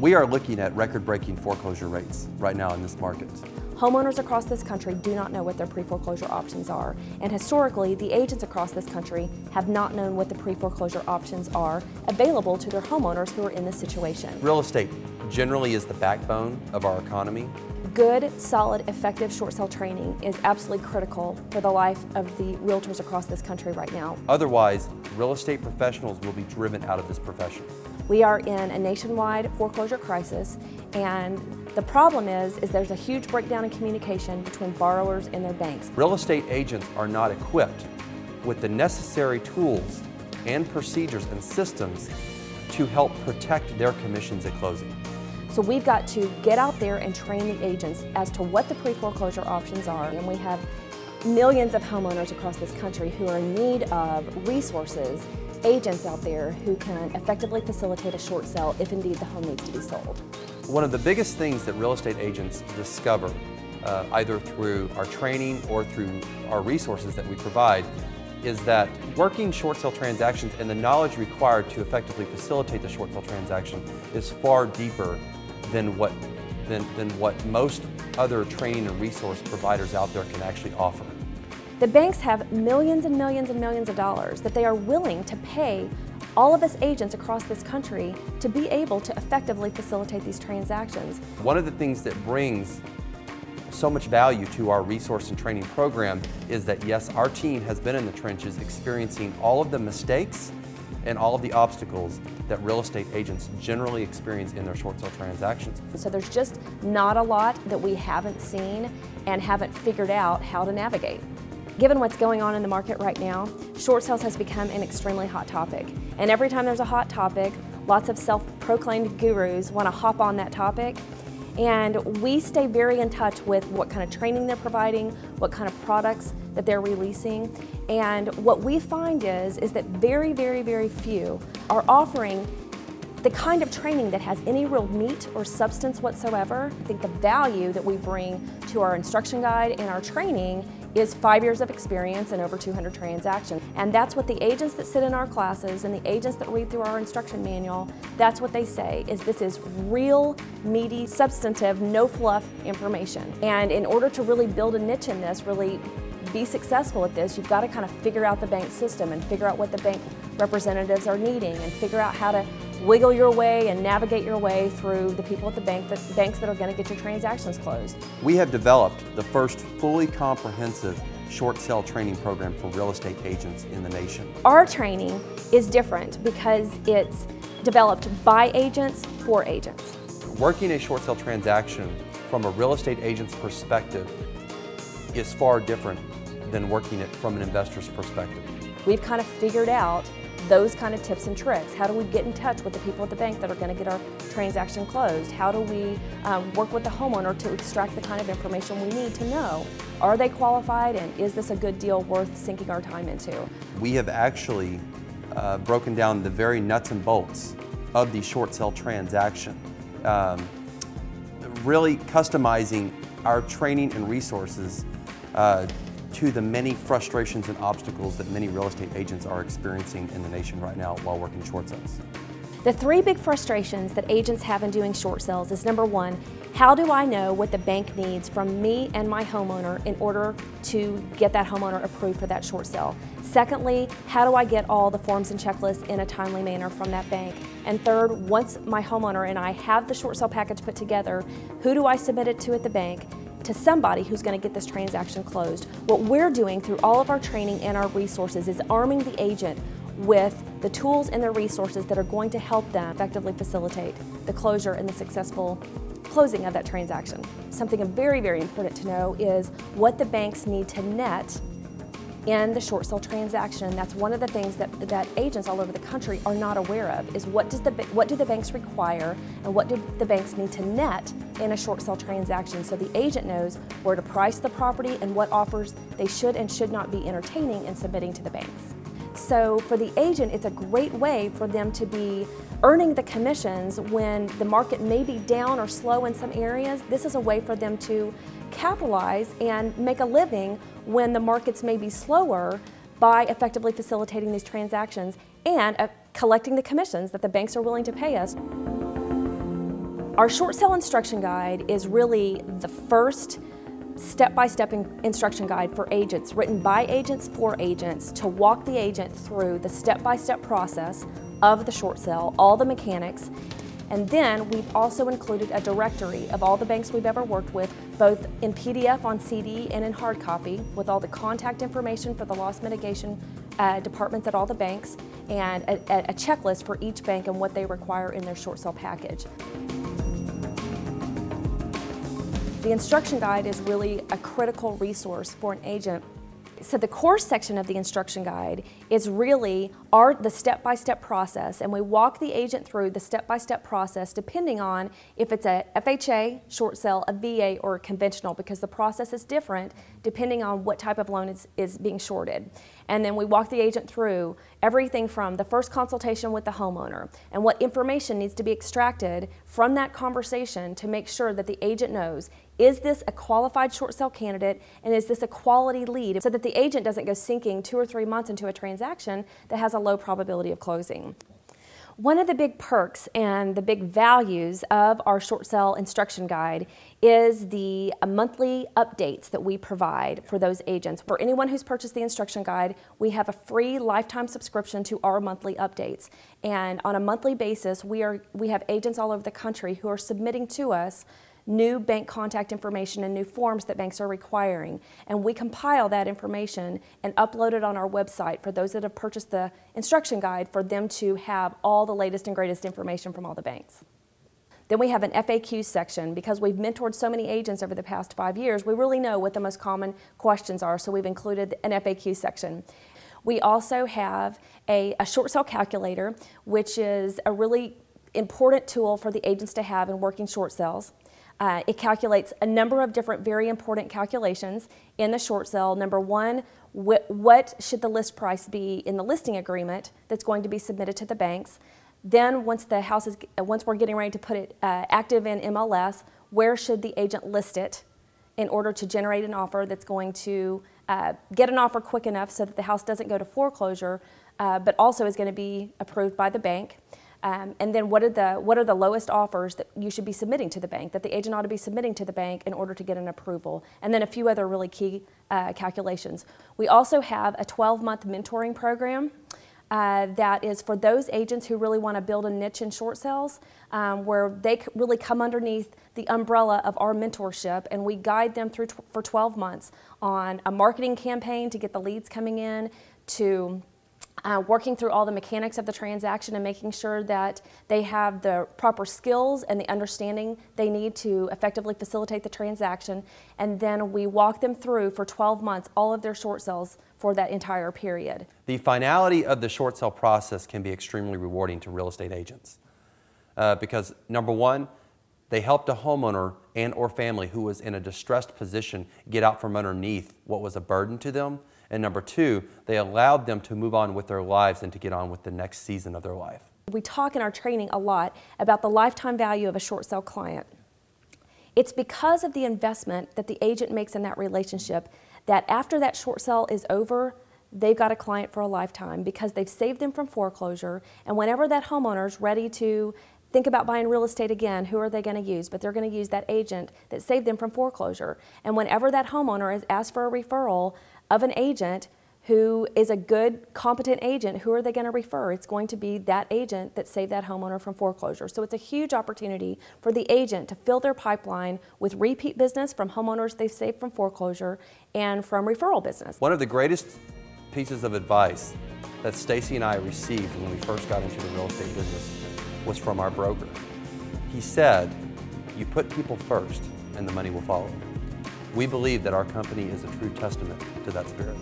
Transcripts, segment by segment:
We are looking at record-breaking foreclosure rates right now in this market. Homeowners across this country do not know what their pre-foreclosure options are, and historically, the agents across this country have not known what the pre-foreclosure options are available to their homeowners who are in this situation. Real estate generally is the backbone of our economy. Good, solid, effective short sale training is absolutely critical for the life of the realtors across this country right now. Otherwise, real estate professionals will be driven out of this profession. We are in a nationwide foreclosure crisis and the problem is, is there's a huge breakdown in communication between borrowers and their banks. Real estate agents are not equipped with the necessary tools and procedures and systems to help protect their commissions at closing. So we've got to get out there and train the agents as to what the pre-foreclosure options are. And we have millions of homeowners across this country who are in need of resources, agents out there who can effectively facilitate a short sale if indeed the home needs to be sold. One of the biggest things that real estate agents discover, uh, either through our training or through our resources that we provide, is that working short sale transactions and the knowledge required to effectively facilitate the short sale transaction is far deeper than what, than, than what most other training and resource providers out there can actually offer. The banks have millions and millions and millions of dollars that they are willing to pay all of us agents across this country to be able to effectively facilitate these transactions. One of the things that brings so much value to our resource and training program is that yes, our team has been in the trenches experiencing all of the mistakes and all of the obstacles that real estate agents generally experience in their short sale transactions. So there's just not a lot that we haven't seen and haven't figured out how to navigate. Given what's going on in the market right now, short sales has become an extremely hot topic. And every time there's a hot topic, lots of self-proclaimed gurus want to hop on that topic. And we stay very in touch with what kind of training they're providing, what kind of products that they're releasing. And what we find is, is that very, very, very few are offering the kind of training that has any real meat or substance whatsoever. I think the value that we bring to our instruction guide and our training is five years of experience and over 200 transactions. And that's what the agents that sit in our classes and the agents that read through our instruction manual, that's what they say, is this is real, meaty, substantive, no fluff information. And in order to really build a niche in this, really be successful at this, you've got to kind of figure out the bank system and figure out what the bank representatives are needing and figure out how to wiggle your way and navigate your way through the people at the bank that, banks that are going to get your transactions closed. We have developed the first fully comprehensive short sale training program for real estate agents in the nation. Our training is different because it's developed by agents for agents. Working a short sale transaction from a real estate agent's perspective is far different than working it from an investor's perspective. We've kind of figured out those kind of tips and tricks. How do we get in touch with the people at the bank that are going to get our transaction closed? How do we um, work with the homeowner to extract the kind of information we need to know? Are they qualified and is this a good deal worth sinking our time into? We have actually uh, broken down the very nuts and bolts of the short sale transaction, um, really customizing our training and resources uh, to the many frustrations and obstacles that many real estate agents are experiencing in the nation right now while working short sales. The three big frustrations that agents have in doing short sales is number one, how do I know what the bank needs from me and my homeowner in order to get that homeowner approved for that short sale? Secondly, how do I get all the forms and checklists in a timely manner from that bank? And third, once my homeowner and I have the short sale package put together, who do I submit it to at the bank? To somebody who's going to get this transaction closed. What we're doing through all of our training and our resources is arming the agent with the tools and the resources that are going to help them effectively facilitate the closure and the successful closing of that transaction. Something very, very important to know is what the banks need to net in the short sale transaction. That's one of the things that, that agents all over the country are not aware of is what does the what do the banks require and what do the banks need to net in a short sale transaction so the agent knows where to price the property and what offers they should and should not be entertaining and submitting to the banks. So for the agent, it's a great way for them to be earning the commissions when the market may be down or slow in some areas. This is a way for them to capitalize and make a living when the markets may be slower by effectively facilitating these transactions and uh, collecting the commissions that the banks are willing to pay us. Our short sale instruction guide is really the first step-by-step -step instruction guide for agents, written by agents for agents, to walk the agent through the step-by-step -step process of the short sale, all the mechanics, and then we've also included a directory of all the banks we've ever worked with, both in PDF on CD and in hard copy, with all the contact information for the loss mitigation uh, departments at all the banks, and a, a checklist for each bank and what they require in their short sale package. The instruction guide is really a critical resource for an agent so the course section of the instruction guide is really our, the step-by-step -step process and we walk the agent through the step-by-step -step process depending on if it's a FHA, short sale, a VA, or a conventional because the process is different depending on what type of loan is, is being shorted. And then we walk the agent through everything from the first consultation with the homeowner and what information needs to be extracted from that conversation to make sure that the agent knows is this a qualified short sale candidate and is this a quality lead so that the agent doesn't go sinking two or three months into a transaction that has a low probability of closing. One of the big perks and the big values of our short sale instruction guide is the uh, monthly updates that we provide for those agents. For anyone who's purchased the instruction guide, we have a free lifetime subscription to our monthly updates. And on a monthly basis, we, are, we have agents all over the country who are submitting to us new bank contact information and new forms that banks are requiring. And we compile that information and upload it on our website for those that have purchased the instruction guide for them to have all the latest and greatest information from all the banks. Then we have an FAQ section because we've mentored so many agents over the past five years, we really know what the most common questions are, so we've included an FAQ section. We also have a, a short sale calculator, which is a really important tool for the agents to have in working short sales. Uh, it calculates a number of different very important calculations in the short sale. Number one, wh what should the list price be in the listing agreement that's going to be submitted to the banks? Then once the house is, once we're getting ready to put it uh, active in MLS, where should the agent list it in order to generate an offer that's going to uh, get an offer quick enough so that the house doesn't go to foreclosure, uh, but also is going to be approved by the bank. Um, and then what are the what are the lowest offers that you should be submitting to the bank that the agent ought to be submitting to the bank in order to get an approval? And then a few other really key uh, calculations. We also have a 12-month mentoring program uh, that is for those agents who really want to build a niche in short sales um, where they really come underneath the umbrella of our mentorship and we guide them through for 12 months on a marketing campaign to get the leads coming in to uh, working through all the mechanics of the transaction and making sure that they have the proper skills and the understanding they need to effectively facilitate the transaction. And then we walk them through for 12 months all of their short sales for that entire period. The finality of the short sale process can be extremely rewarding to real estate agents. Uh, because number one, they helped a homeowner and or family who was in a distressed position get out from underneath what was a burden to them and number two, they allowed them to move on with their lives and to get on with the next season of their life. We talk in our training a lot about the lifetime value of a short sale client. It's because of the investment that the agent makes in that relationship that after that short sale is over, they've got a client for a lifetime because they've saved them from foreclosure. And whenever that homeowner is ready to think about buying real estate again, who are they going to use? But they're going to use that agent that saved them from foreclosure. And whenever that homeowner is asked for a referral, of an agent who is a good, competent agent, who are they going to refer? It's going to be that agent that saved that homeowner from foreclosure. So it's a huge opportunity for the agent to fill their pipeline with repeat business from homeowners they've saved from foreclosure and from referral business. One of the greatest pieces of advice that Stacy and I received when we first got into the real estate business was from our broker. He said, you put people first and the money will follow. We believe that our company is a true testament to that spirit.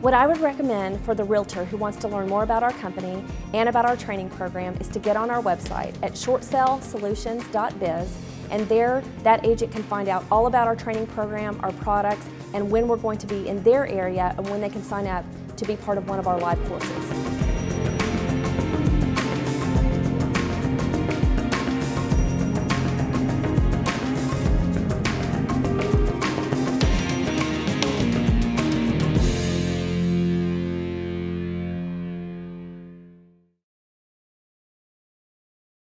What I would recommend for the realtor who wants to learn more about our company and about our training program is to get on our website at shortsalesolutions.biz and there that agent can find out all about our training program, our products, and when we're going to be in their area and when they can sign up to be part of one of our live courses.